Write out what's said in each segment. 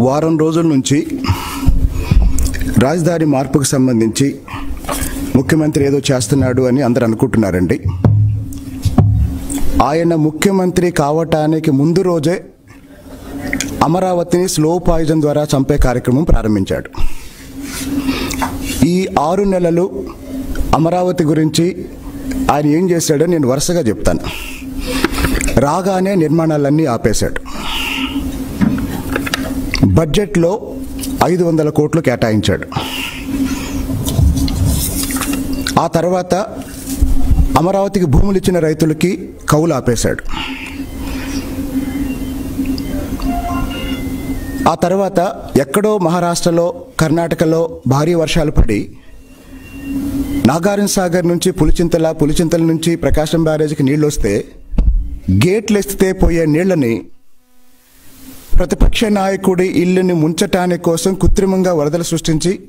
వారం రోజుల నుంచి రాజధాని మార్పుకు సంబంధించి ముఖ్యమంత్రి ఏదో చేస్తున్నాడు అని అందరు అనుకుంటున్నారండి. ఆయన ముఖ్యమంత్రి కావటానికి ముందు రోజే అమరావతిని స్లో పాయిజన్ ద్వారా చంపే కార్యక్రమం ప్రారంభించాడు. ఈ ఆరు నెలలు అమరావతి గురించి ఆయన ఏం చేశాడో నేను వరుసగా చెప్తాను. రాగానే నిర్మాణాలన్నీ ఆపేశాడు. బడ్జెట్లో ఐదు వందల కోట్లు కేటాయించాడు. ఆ తర్వాత అమరావతికి భూములు ఇచ్చిన రైతులకి కవులు ఆపేశాడు. ఆ తర్వాత ఎక్కడో మహారాష్ట్రలో కర్ణాటకలో భారీ వర్షాలు పడి నాగార్జున సాగర్ నుంచి పులిచింతల పులిచింతల నుంచి ప్రకాశం బ్యారేజ్కి నీళ్ళు వస్తే గేట్లు ఎత్తితే పోయే నీళ్ళని ప్రతిపక్ష నాయకుడి ఇల్లుని ముంచటానికి కోసం కృత్రిమంగా వరదలు సృష్టించి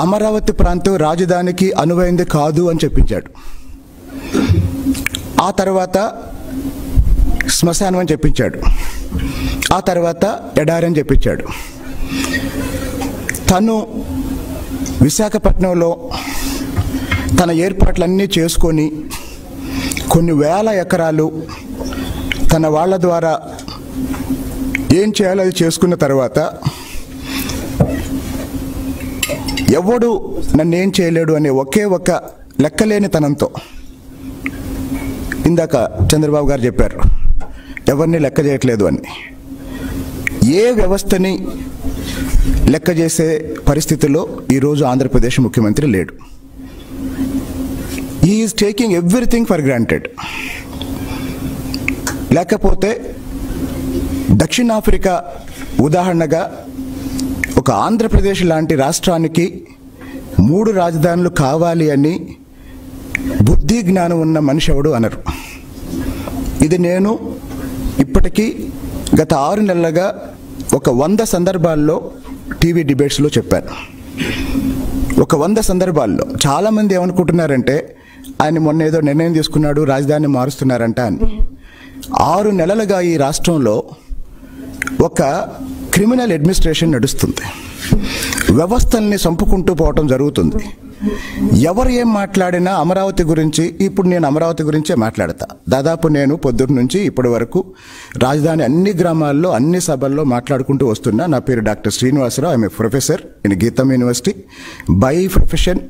అమరావతి ప్రాంతం రాజధానికి అనువైంది కాదు అని చెప్పించాడు. ఆ తర్వాత శ్మశానం అని చెప్పించాడు. ఆ తర్వాత ఎడారి అని చెప్పించాడు. తను విశాఖపట్నంలో తన ఏర్పాట్లన్నీ చేసుకొని కొన్ని వేల ఎకరాలు తన వాళ్ళ ద్వారా ఏం చేయాలో అది చేసుకున్న తర్వాత ఎవడు నన్నేం చేయలేడు అనే ఒకే ఒక లెక్కలేని తనంతో ఇందాక చంద్రబాబు గారు చెప్పారు ఎవరిని లెక్క చేయట్లేదు అని. ఏ వ్యవస్థని లెక్క చేసే పరిస్థితిలో ఈరోజు ఆంధ్రప్రదేశ్ ముఖ్యమంత్రి లేడు. Is taking everything for granted లేకపోతే దక్షిణాఫ్రికా ఉదాహరణగా ఒక ఆంధ్రప్రదేశ్ లాంటి రాష్ట్రానికి మూడు రాజధానులు కావాలి అని బుద్ధి జ్ఞానం ఉన్న మనిషి ఎవడు అనరు. ఇది నేను ఇప్పటికీ గత ఆరు నెలలుగా ఒక వంద సందర్భాల్లో టీవీ డిబేట్స్లో చెప్పాను. ఒక వంద సందర్భాల్లో చాలామంది ఏమనుకుంటున్నారంటే ఆయన మొన్న ఏదో నిర్ణయం తీసుకున్నాడు రాజధాని మారుస్తున్నారంట అని. ఆరు నెలలుగా ఈ రాష్ట్రంలో ఒక క్రిమినల్ అడ్మినిస్ట్రేషన్ నడుస్తుంది. వ్యవస్థల్ని చంపుకుంటూ పోవటం జరుగుతుంది. ఎవరు ఏం మాట్లాడినా అమరావతి గురించి ఇప్పుడు నేను అమరావతి గురించే మాట్లాడతా. దాదాపు నేను పొద్దున్న నుంచి ఇప్పటి వరకు రాజధాని అన్ని గ్రామాల్లో అన్ని సభల్లో మాట్లాడుకుంటూ వస్తున్నా. నా పేరు doctor Srinivasarao I'm professor in Gitam university. By profession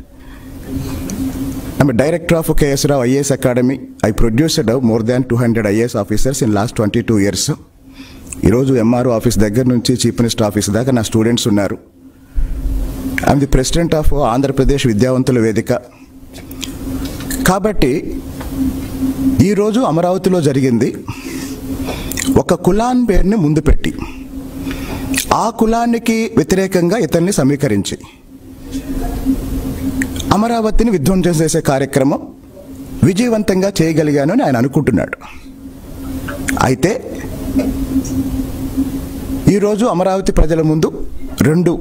I'm a director of KS Rao IAS Academy. I produced uh, more than 200 IAS officers in last 22 years. ఈరోజు ఎంఆర్ఓ ఆఫీస్ దగ్గర నుంచి చీఫ్ మినిస్టర్ ఆఫీస్ దాకా నా స్టూడెంట్స్ ఉన్నారు. I'm the president of Andhra Pradesh విద్యావంతుల వేదిక కాబట్టి ఈరోజు అమరావతిలో జరిగింది. ఒక కులాన్ పేరుని ముందు పెట్టి. ఆ కులానికి వ్యతిరేకంగా ఇతన్ని సమీకరించి. అమరావతిని విధ్వంసం చేసే కార్యక్రమం విజయవంతంగా చేయగలిగాను అని ఆయన అనుకుంటున్నాడు. అయితే ఈరోజు అమరావతి ప్రజల ముందు రెండు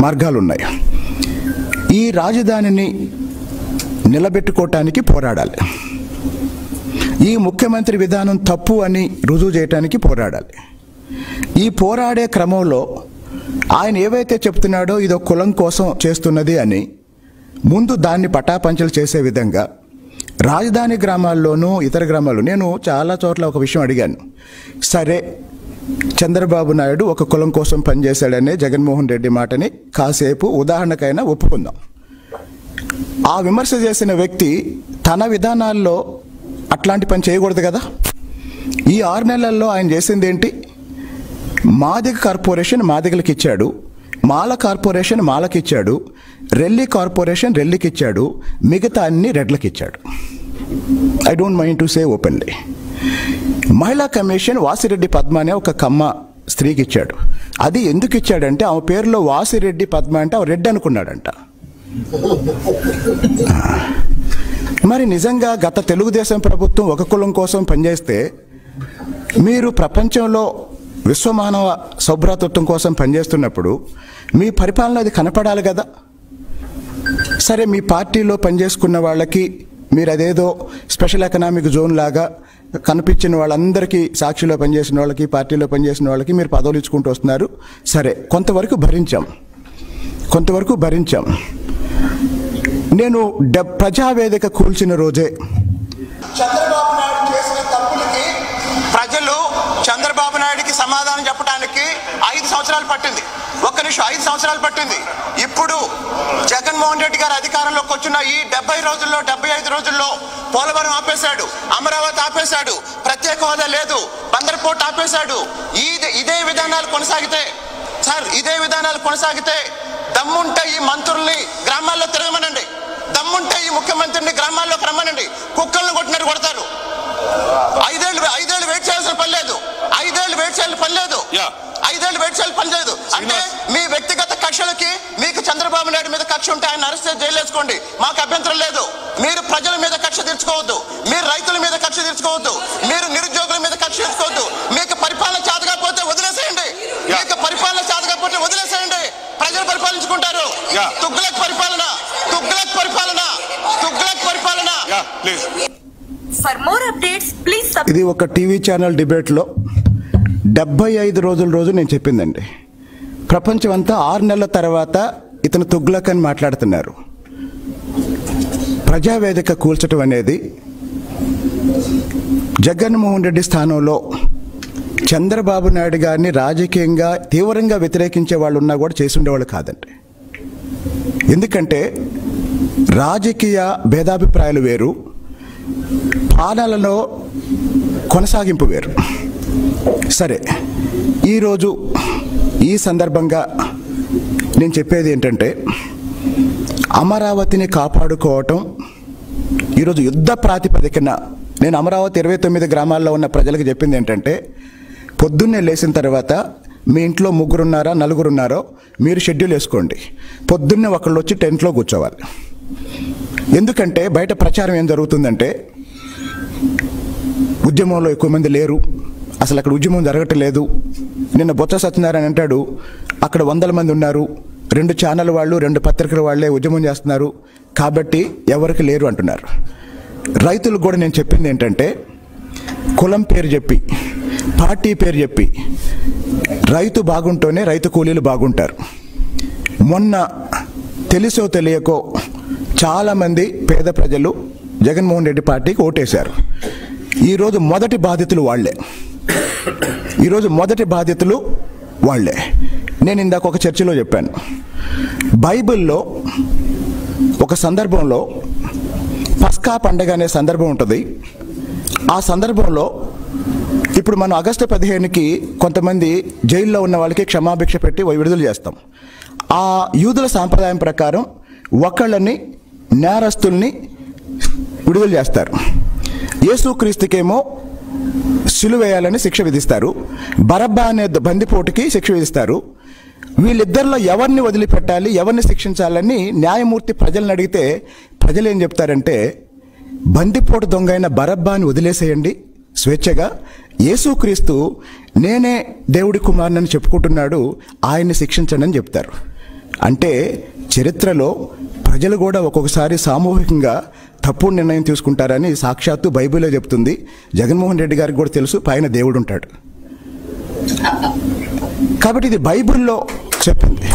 మార్గాలు ఉన్నాయి ఈ రాజధానిని నిలబెట్టుకోవటానికి పోరాడాలి. ఈ ముఖ్యమంత్రి విధానం తప్పు అని రుజువు చేయటానికి పోరాడాలి. ఈ పోరాడే క్రమంలో ఆయన ఏవైతే చెప్తున్నాడో ఇదో కులం కోసం చేస్తున్నది అని ముందు దాన్ని పటాపంచలు చేసే విధంగా రాజధాని గ్రామాల్లోనూ ఇతర గ్రామాల్లో నేను చాలా చోట్ల ఒక విషయం అడిగాను. సరే చంద్రబాబు నాయుడు ఒక కులం కోసం పనిచేశాడనే జగన్మోహన్ రెడ్డి మాటని కాసేపు ఉదాహరణకైనా ఒప్పుకుందాం. ఆ విమర్శ చేసిన వ్యక్తి తన విధానాల్లో అట్లాంటి పని చేయకూడదు కదా? ఈ ఆరు నెలల్లో ఆయన చేసింది ఏంటి మాదిగ కార్పొరేషన్ మాదిగలకు ఇచ్చాడు మాల కార్పొరేషన్ మాలకిచ్చాడు రెల్లి కార్పొరేషన్ రెల్లికి ఇచ్చాడు మిగతా అన్ని రెడ్లకి ఇచ్చాడు I don't mind to say openly మహిళా కమిషన్ వాసిరెడ్డి పద్మ అనే ఒక కమ్మ స్త్రీకి ఇచ్చాడు అది ఎందుకు ఇచ్చాడంటే ఆమె పేరులో వాసిరెడ్డి పద్మ అంటే ఆమె రెడ్డి అనుకున్నాడంట. మరి నిజంగా గత తెలుగుదేశం ప్రభుత్వం ఒక కులం కోసం పనిచేస్తే మీరు ప్రపంచంలో విశ్వమానవ శుభ్రతత్వం కోసం పనిచేస్తున్నప్పుడు మీ పరిపాలన అది కనపడాలి కదా? సరే మీ పార్టీలో పనిచేసుకున్న వాళ్ళకి మీరు అదేదో స్పెషల్ ఎకనామిక్ జోన్ లాగా కనిపించిన వాళ్ళందరికీ సాక్షిలో పనిచేసిన వాళ్ళకి పార్టీలో పనిచేసిన వాళ్ళకి మీరు పదవులు ఇచ్చుకుంటూ వస్తున్నారు. సరే కొంతవరకు భరించాం. కొంతవరకు భరించాం. నేను డ ప్రజావేదిక కూల్చిన రోజే చంద్రబాబు నాయుడు చేసిన తప్పులకి ప్రజలు నాయుడికి సమాధానం చెప్పడానికి ఐదు సంవత్సరాలు పట్టింది. ఒక్క నిమిషం ఐదు సంవత్సరాలు పట్టింది. ఇప్పుడు జగన్మోహన్ రెడ్డి గారు అధికారంలోకి వచ్చిన ఈ డెబ్బై రోజుల్లో డెబ్బై ఐదు రోజుల్లో పోలవరం ఆపేశాడు అమరావతి ఆపేశాడు ప్రత్యేక హోదా లేదు బందర్పోర్ట్ ఆపేశాడు. ఈ ఇదే విధానాలు కొనసాగితే సార్ ఇదే విధానాలు కొనసాగితే దమ్ముంటే ఈ మంత్రుల్ని గ్రామాల్లో తిరగమనండి. దమ్ముంటే ఈ ముఖ్యమంత్రిని గ్రామాల్లోకి రమ్మనండి. కుక్కలను కొట్టినట్టు కొడతారు ఐదేళ్ళు ఐదేళ్ళు వెయిట్ చేయాల్సిన పని లేదు ఐదేళ్ళు వెయిట్ చేయాల్సిన పని లేదు Yeah. ఐదేళ్ళు వెయిట్ చేయాల్సిన పని లేదు అంటే మీ వ్యక్తిగత కక్షలకి మీకు చంద్రబాబు నాయుడు మీద ఆయన అరెస్ట్ చేసి జైలు వేసుకోండి మాకు అభ్యంతరం లేదు. మీరు ప్రజల మీద కక్ష తీర్చుకోవద్దు. మీరు రైతుల మీద కక్ష తీర్చుకోవద్దు. మీరు నిరుద్యోగుల మీద కక్ష తీర్చుకోవద్దు. మీకు పరిపాలన చేతకపోతే వదిలేసేయండి. మీకు పరిపాలన చేతకపోతే వదిలేసేయండి. ప్రజలు పరిపాలించుకుంటారు. తుగ్లక్ పరిపాలన. తుగ్లక్ పరిపాలన. తుగ్లక్ పరిపాలన. Please. More updates, please subscribe. ఇది ఒక టీవీ ఛానల్ డిబేట్లో డెబ్బై ఐదు రోజుల రోజు నేను చెప్పిందండి. ప్రపంచం అంతా ఆరు నెలల తర్వాత ఇతను తుగ్లక్ అని మాట్లాడుతున్నారు. ప్రజావేదిక కూల్చడం అనేది జగన్మోహన్ రెడ్డి స్థానంలో చంద్రబాబు నాయుడు గారిని రాజకీయంగా తీవ్రంగా వ్యతిరేకించే వాళ్ళు ఉన్నా కూడా చేసి ఉండేవాళ్ళు కాదండి. ఎందుకంటే రాజకీయ భేదాభిప్రాయాలు వేరు పాలనలో కొనసాగింపు వేరు. సరే ఈరోజు ఈ సందర్భంగా నేను చెప్పేది ఏంటంటే అమరావతిని కాపాడుకోవటం ఈరోజు యుద్ధ ప్రాతిపదికన నేను అమరావతి ఇరవై తొమ్మిది గ్రామాల్లో ఉన్న ప్రజలకు చెప్పింది ఏంటంటే పొద్దున్నే లేచిన తర్వాత మీ ఇంట్లో ముగ్గురున్నారా నలుగురున్నారో మీరు షెడ్యూల్ వేసుకోండి. పొద్దున్నే ఒకళ్ళు వచ్చి టెంట్లో కూర్చోవాలి. ఎందుకంటే బయట ప్రచారం ఏం జరుగుతుందంటే ఉద్యమంలో ఎక్కువ మంది లేరు. అసలు అక్కడ ఉద్యమం జరగట్లేదు. నిన్న బొత్స సత్యనారాయణ అంటాడు అక్కడ వందల మంది ఉన్నారు. రెండు ఛానల్ వాళ్ళు రెండు పత్రికల వాళ్ళే ఉద్యమం చేస్తున్నారు. కాబట్టి ఎవరికి లేరు అంటున్నారు. రైతులకు కూడా నేను చెప్పింది ఏంటంటే కులం పేరు చెప్పి పార్టీ పేరు చెప్పి రైతు బాగుంటేనే రైతు కూలీలు బాగుంటారు. మొన్న తెలుసో తెలియకో చాలామంది పేద ప్రజలు జగన్మోహన్ రెడ్డి పార్టీకి ఓటేశారు. ఈరోజు మొదటి బాధితులు వాళ్ళే. ఈరోజు మొదటి బాధితులు వాళ్ళే. నేను ఇందాక ఒక చర్చలో చెప్పాను. బైబిల్లో ఒక సందర్భంలో పస్కా పండగ అనే సందర్భం ఉంటుంది. ఆ సందర్భంలో ఇప్పుడు మనం ఆగస్టు పదిహేనుకి కొంతమంది జైల్లో ఉన్న వాళ్ళకి క్షమాభిక్ష పెట్టి విడుదల చేస్తాం. ఆ యూదుల సాంప్రదాయం ప్రకారం ఒకళ్ళని నేరస్తుల్ని విడుదల చేస్తారు. యేసుక్రీస్తుకేమో సులువేయాలని శిక్ష విధిస్తారు. బరబ్బా అనే బందిపోటుకి శిక్ష విధిస్తారు. వీళ్ళిద్దరిలో ఎవరిని వదిలిపెట్టాలి ఎవరిని శిక్షించాలని న్యాయమూర్తి ప్రజలను అడిగితే ప్రజలు ఏం చెప్తారంటే బందిపోటు దొంగ అయిన బరబ్బాని వదిలేసేయండి స్వేచ్ఛగా. యేసుక్రీస్తు నేనే దేవుడి కుమారునని చెప్పుకుంటున్నాడు ఆయన్ని శిక్షించండి అని చెప్తారు. అంటే చరిత్రలో ప్రజలు కూడా ఒక్కొక్కసారి సామూహికంగా తప్పుడు నిర్ణయం తీసుకుంటారని సాక్షాత్తు బైబిల్లో చెప్తుంది. జగన్మోహన్ రెడ్డి గారికి కూడా తెలుసు పైన దేవుడు ఉంటాడు. కాబట్టి ఇది బైబిల్లో చెప్పింది.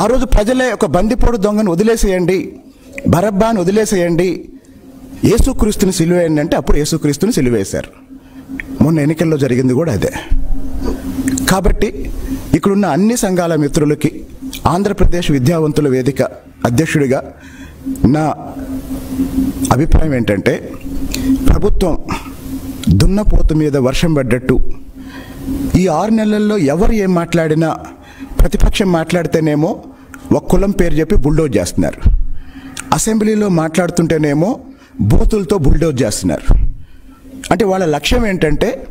ఆ రోజు ప్రజలే ఒక బందిపోడు దొంగను వదిలేసేయండి బరబ్బాను వదిలేసేయండి యేసుక్రీస్తుని సిలువేయండి అంటే అప్పుడు యేసుక్రీస్తుని సిలువేశారు. మొన్న ఎన్నికల్లో జరిగింది కూడా అదే. కాబట్టి ఇక్కడున్న అన్ని సంఘాల మిత్రులకి ఆంధ్రప్రదేశ్ విద్యావంతుల వేదిక అధ్యక్షుడిగా నా అభిప్రాయం ఏంటంటే ప్రభుత్వం దున్నపోతు మీద వర్షం పడ్డట్టు. ఈ ఆరు నెలల్లో ఎవరు ఏం మాట్లాడినా ప్రతిపక్షం మాట్లాడితేనేమో ఒక కులం పేరు చెప్పి బుల్డోజ్ చేస్తున్నారు. అసెంబ్లీలో మాట్లాడుతుంటేనేమో బూతులతో బుల్డోజ్ చేస్తున్నారు. అంటే వాళ్ళ లక్ష్యం ఏంటంటే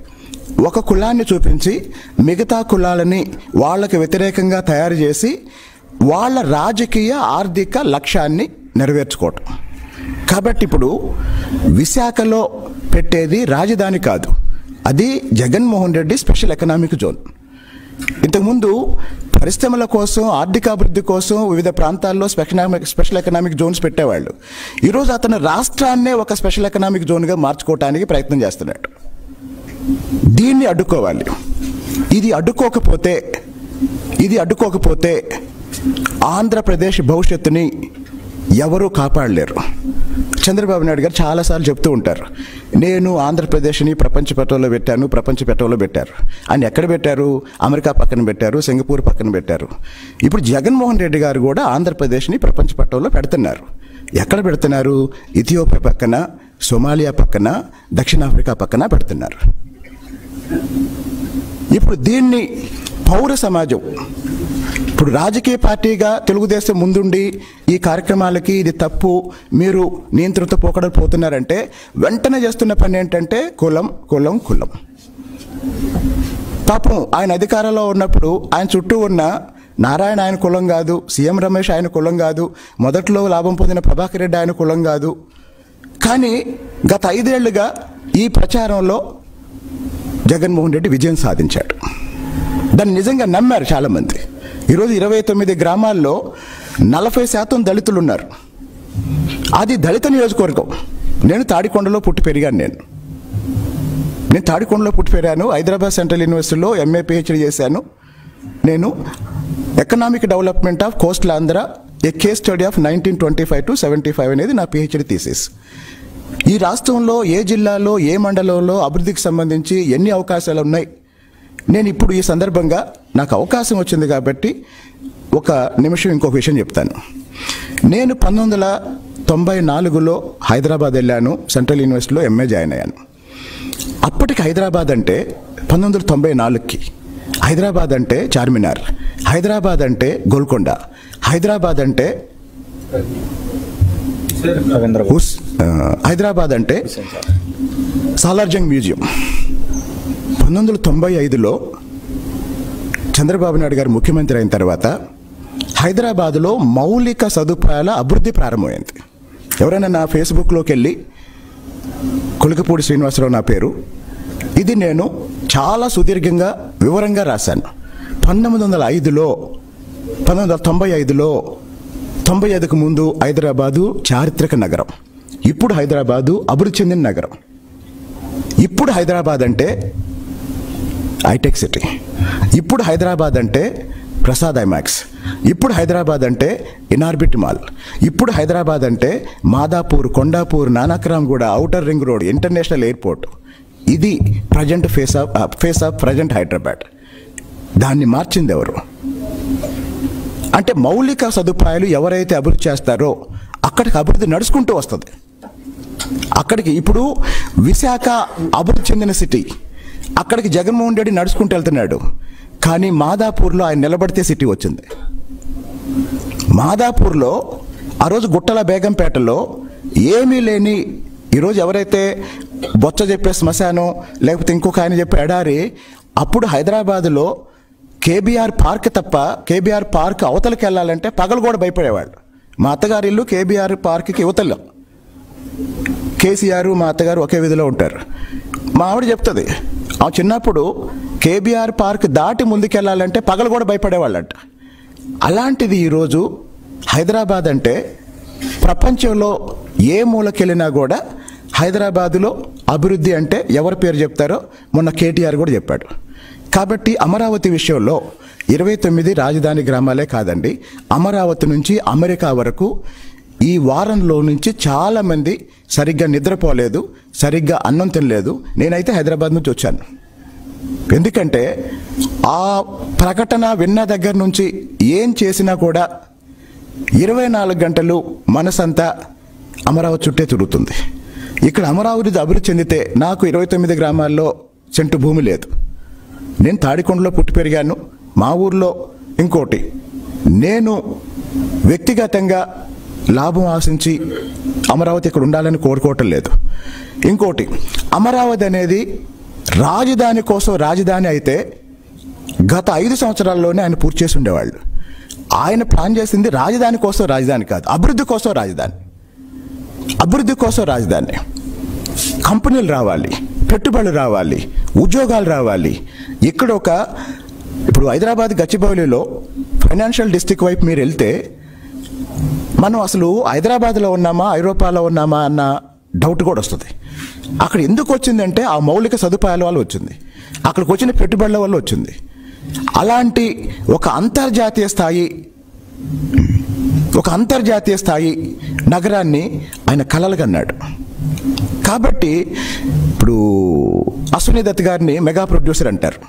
ఒక కులాన్ని చూపించి మిగతా కులాలని వాళ్ళకి వ్యతిరేకంగా తయారు చేసి వాళ్ళ రాజకీయ ఆర్థిక లక్ష్యాన్ని నెరవేర్చుకోవటం. కాబట్టి ఇప్పుడు విశాఖలో పెట్టేది రాజధాని కాదు. అది Jaganmohan Reddy special economic zone. ఇంతకుముందు పరిశ్రమల కోసం ఆర్థిక అభివృద్ధి కోసం వివిధ ప్రాంతాల్లో స్పెషల్ స్పెషల్ ఎకనామిక్ జోన్స్ పెట్టేవాళ్ళు. ఈరోజు అతను రాష్ట్రాన్నే ఒక స్పెషల్ ఎకనామిక్ జోన్గా మార్చుకోవటానికి ప్రయత్నం చేస్తున్నాడు. దీన్ని అడ్డుకోవాలి. ఇది అడ్డుకోకపోతే ఇది అడ్డుకోకపోతే ఆంధ్రప్రదేశ్ భవిష్యత్తుని ఎవరూ కాపాడలేరు. చంద్రబాబు నాయుడు గారు చాలాసార్లు చెప్తూ ఉంటారు నేను ఆంధ్రప్రదేశ్ని ప్రపంచ పటంలో పెట్టాను ప్రపంచ పెట్టలో పెట్టారు. ఆయన ఎక్కడ పెట్టారు? అమెరికా పక్కన పెట్టారు సింగపూర్ పక్కన పెట్టారు. ఇప్పుడు జగన్మోహన్ రెడ్డి గారు కూడా ఆంధ్రప్రదేశ్ని ప్రపంచ పట్టంలో పెడుతున్నారు. ఎక్కడ పెడుతున్నారు? ఇథియోపియా పక్కన సోమాలియా పక్కన దక్షిణాఫ్రికా పక్కన పెడుతున్నారు. ఇప్పుడు దీన్ని పౌర సమాజం ఇప్పుడు రాజకీయ పార్టీగా తెలుగుదేశం ముందుండి ఈ కార్యక్రమాలకి ఇది తప్పు మీరు నియంత్రిత పోకడలు పోతున్నారంటే వెంటనే చేస్తున్న పని ఏంటంటే కులం కులం కులం. పాపం ఆయన అధికారంలో ఉన్నప్పుడు ఆయన చుట్టూ ఉన్న నారాయణ ఆయన కులం కాదు సీఎం రమేష్ ఆయన కులం కాదు మొదట్లో లాభం పొందిన ప్రభాకర్ రెడ్డి ఆయన కులం కాదు. కానీ గత ఐదేళ్ళుగా ఈ ప్రచారంలో జగన్మోహన్ రెడ్డి విజయం సాధించాడు. దాన్ని నిజంగా నమ్మారు చాలామంది. ఈరోజు ఇరవై తొమ్మిది గ్రామాల్లో నలభై శాతం దళితులు ఉన్నారు అది దళిత నియోజకవర్గం. నేను తాడికొండలో పుట్టి పెరిగాను నేను. నేను తాడికొండలో పుట్టి పెరిగాను హైదరాబాద్ సెంట్రల్ యూనివర్సిటీలో ఎంఏ పిహెచ్డి చేశాను. నేను economic development of coastal Andhra a case study of nineteen twenty five to seventy five అనేది నా పిహెచ్డి థీసిస్ ఈ రాష్ట్రంలో ఏ జిల్లాలో ఏ మండలంలో అభివృద్ధికి సంబంధించి ఎన్ని అవకాశాలు ఉన్నాయి? నేను ఇప్పుడు ఈ సందర్భంగా నాకు అవకాశం వచ్చింది కాబట్టి ఒక నిమిషం ఇంకొక విషయం చెప్తాను. నేను పంతొమ్మిది వందల తొంభై నాలుగులో హైదరాబాద్ వెళ్ళాను సెంట్రల్ యూనివర్సిటీలో ఎంఏ జాయిన్ అయ్యాను. అప్పటికి హైదరాబాద్ అంటే పంతొమ్మిది వందల తొంభై నాలుగుకి. హైదరాబాద్ అంటే చార్మినార్ హైదరాబాద్ అంటే గోల్కొండ హైదరాబాద్ అంటే హైదరాబాద్ అంటే సాలార్జంగ్ మ్యూజియం. పంతొమ్మిది వందల తొంభై ఐదులో చంద్రబాబు నాయుడు గారు ముఖ్యమంత్రి అయిన తర్వాత హైదరాబాదులో మౌలిక సదుపాయాల అభివృద్ధి ప్రారంభమైంది. ఎవరైనా నా ఫేస్బుక్లోకి వెళ్ళి కొలికపూడి శ్రీనివాసరావు నా పేరు ఇది నేను చాలా సుదీర్ఘంగా వివరంగా రాశాను. పంతొమ్మిది వందల ఐదులో పంతొమ్మిది వందల తొంభై ఐదులో తొంభై ఐదుకు ముందు హైదరాబాదు చారిత్రక నగరం ఇప్పుడు హైదరాబాదు అభివృద్ధి చెందిన నగరం. ఇప్పుడు హైదరాబాద్ అంటే హైటెక్ సిటీ. ఇప్పుడు హైదరాబాద్ అంటే ప్రసాద్ ఐమాక్స్. ఇప్పుడు హైదరాబాద్ అంటే ఇనార్బిట్ మాల్. ఇప్పుడు హైదరాబాద్ అంటే Madhapur Kondapur Nanakramguda outer ring road international airport. ఇది present phase of phase of present Hyderabad. దాన్ని మార్చింది ఎవరు? అంటే మౌలిక సదుపాయాలు ఎవరైతే అభివృద్ధి చేస్తారో అక్కడికి అభివృద్ధి నడుచుకుంటూ వస్తుంది. అక్కడికి ఇప్పుడు విశాఖ అభివృద్ధి చెందిన సిటీ. అక్కడికి జగన్మోహన్ రెడ్డి నడుచుకుంటూ వెళ్తున్నాడు. కానీ మాదాపూర్లో ఆయన నిలబడితే సిటీ వచ్చింది. మాదాపూర్లో ఆ రోజు గుట్టల బేగంపేటలో ఏమీ లేని ఈరోజు ఎవరైతే బొచ్చ చెప్పే శ్మశానం లేకపోతే ఇంకొక ఆయన చెప్పే ఎడారి అప్పుడు హైదరాబాద్లో కేబీఆర్ పార్క్ తప్ప కేబీఆర్ పార్క్ అవతలకి వెళ్ళాలంటే పగలు కూడా భయపడేవాళ్ళు. మా అత్తగారి ఇల్లు కేబీఆర్ పార్క్కి యువతల్లో కేసీఆర్ మా అత్తగారు ఒకే విధిలో ఉంటారు. మా ఆవిడ చెప్తుంది ఆ చిన్నప్పుడు కేబీఆర్ పార్క్ దాటి ముందుకెళ్ళాలంటే పగలు కూడా భయపడేవాళ్ళంట. అలాంటిది ఈరోజు హైదరాబాద్ అంటే ప్రపంచంలో ఏ మూలకెళ్ళినా కూడా హైదరాబాదులో అభివృద్ధి అంటే ఎవరి పేరు చెప్తారో మొన్న కేటీఆర్ కూడా చెప్పాడు. కాబట్టి అమరావతి విషయంలో ఇరవై తొమ్మిది రాజధాని గ్రామాలే కాదండి అమరావతి నుంచి అమెరికా వరకు ఈ వారంలో నుంచి చాలామంది సరిగ్గా నిద్రపోలేదు సరిగ్గా అన్నం తినలేదు. నేనైతే హైదరాబాద్ నుంచి వచ్చాను. ఎందుకంటే ఆ ప్రకటన విన్న దగ్గర నుంచి ఏం చేసినా కూడా ఇరవై నాలుగు గంటలు మనసంతా అమరావతి చుట్టే తిరుగుతుంది. ఇక్కడ అమరావతి అభివృద్ధి చెందితే నాకు ఇరవై తొమ్మిది గ్రామాల్లో సెంటు భూమి లేదు. నేను తాడికొండలో పుట్టి పెరిగాను. మా ఊర్లో ఇంకోటి. నేను వ్యక్తిగతంగా లాభం ఆశించి అమరావతి ఇక్కడ ఉండాలని కోరుకోవటం లేదు. ఇంకోటి అమరావతి అనేది రాజధాని కోసం రాజధాని అయితే గత ఐదు సంవత్సరాల్లోనే ఆయన పూర్తి చేసి ఉండేవాళ్ళు. ఆయన ప్లాన్ చేసింది రాజధాని కోసం రాజధాని కాదు అభివృద్ధి కోసం రాజధాని. అభివృద్ధి కోసం రాజధాని. కంపెనీలు రావాలి పెట్టుబడులు రావాలి ఉద్యోగాలు రావాలి. ఇక్కడ ఒక ఇప్పుడు హైదరాబాద్ గచ్చిబౌలిలో ఫైనాన్షియల్ డిస్ట్రిక్ట్ వైపు మీరు వెళ్తే మనం అసలు హైదరాబాద్లో ఉన్నామా ఐరోపాలో ఉన్నామా అన్న డౌట్ కూడా వస్తుంది. అక్కడ ఎందుకు వచ్చిందంటే ఆ మౌలిక సదుపాయాల వల్ల వచ్చింది. అక్కడికి వచ్చిన పెట్టుబడుల వల్ల వచ్చింది. అలాంటి ఒక అంతర్జాతీయ స్థాయి ఒక అంతర్జాతీయ స్థాయి నగరాన్ని ఆయన కలలుగన్నాడు కాబట్టి ఇప్పుడు అశ్విని దత్ గారిని మెగా ప్రొడ్యూసర్ అంటారు.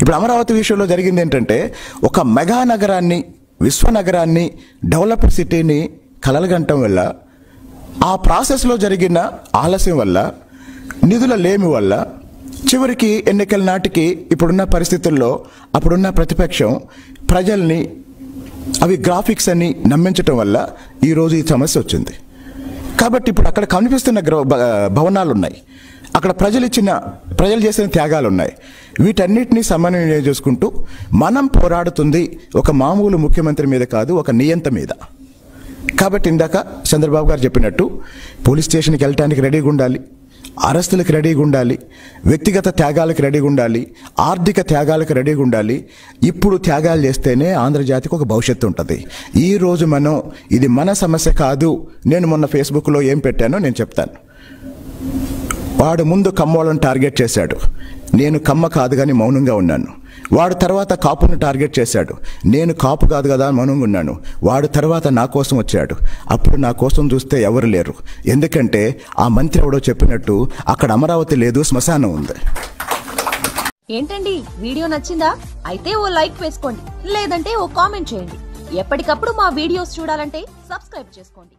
ఇప్పుడు అమరావతి విషయంలో జరిగింది ఏంటంటే ఒక మెగా నగరాన్ని విశ్వనగరాన్ని డెవలప్డ్ సిటీని కలలుగంటం వల్ల ఆ ప్రాసెస్లో జరిగిన ఆలస్యం వల్ల నిధుల లేమి వల్ల చివరికి ఎన్నికల నాటికి ఇప్పుడున్న పరిస్థితుల్లో అప్పుడున్న ప్రతిపక్షం ప్రజల్ని అవి గ్రాఫిక్స్ అని నమ్మించటం వల్ల ఈరోజు ఈ సమస్య వచ్చింది. కాబట్టి ఇప్పుడు అక్కడ కనిపిస్తున్న భ- భవనాలు ఉన్నాయి అక్కడ ప్రజలు ఇచ్చిన ప్రజలు చేసిన త్యాగాలు ఉన్నాయి వీటన్నిటినీ సమన్వయం చేసుకుంటూ మనం పోరాడుతుంది ఒక మామూలు ముఖ్యమంత్రి మీద కాదు ఒక నియంత మీద. కాబట్టి ఇందాక చంద్రబాబు గారు చెప్పినట్టు పోలీస్ స్టేషన్కి వెళ్ళటానికి రెడీగా ఉండాలి అరెస్టులకు రెడీగా ఉండాలి వ్యక్తిగత త్యాగాలకు రెడీగా ఉండాలి ఆర్థిక త్యాగాలకు రెడీగా ఉండాలి. ఇప్పుడు త్యాగాలు చేస్తేనే ఆంధ్రజాతికి ఒక భవిష్యత్తు ఉంటుంది. ఈ రోజు మనం ఇది మన సమస్య కాదు నేను మొన్న ఫేస్బుక్లో ఏం పెట్టానో నేను చెప్తాను. వాడు ముందు కమ్మోళ్ళని టార్గెట్ చేశాడు. నేను కమ్మ కాదు కానీ మౌనంగా ఉన్నాను. వాడు తర్వాత కాపును టార్గెట్ చేశాడు. నేను కాపు కాదు కదా అని మౌనంగా ఉన్నాను. వాడు తర్వాత నా కోసం వచ్చాడు. అప్పుడు నా కోసం చూస్తే ఎవరు లేరు. ఎందుకంటే ఆ మంత్రి ఎవడో చెప్పినట్టు అక్కడ అమరావతి లేదు శ్మశానం ఉంది. ఏంటండి? వీడియో నచ్చిందా? అయితే ఓ లైక్ వేసుకోండి. లేదంటే ఓ కామెంట్ చేయండి. ఎప్పటికప్పుడు మా వీడియోస్ చూడాలంటే సబ్స్క్రైబ్ చేసుకోండి.